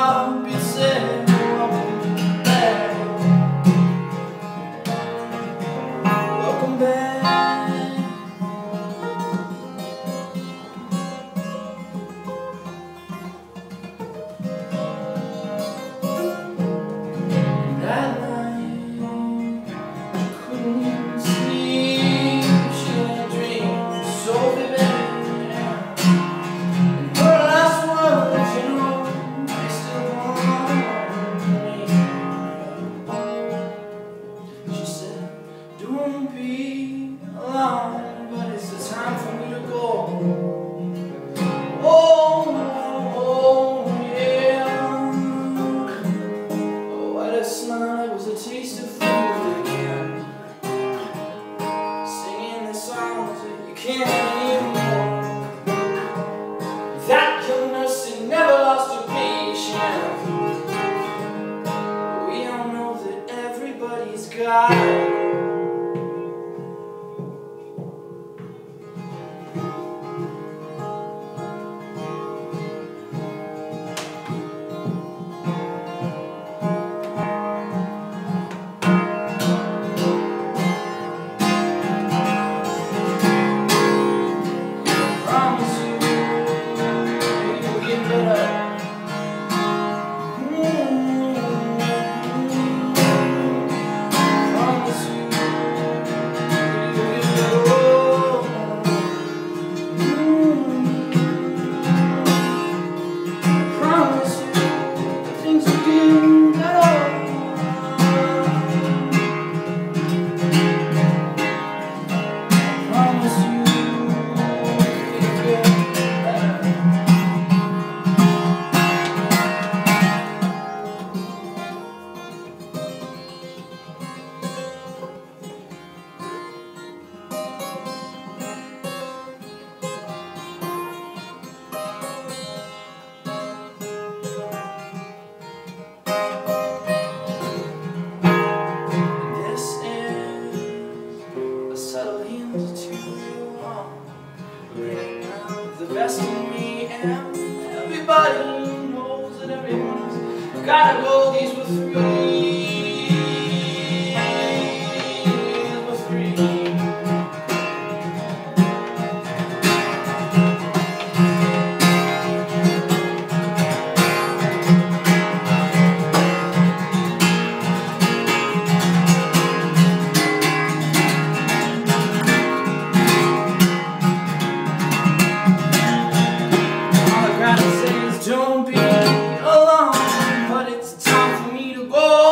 I'll be safe. and every one. Gotta go these were three. Oh!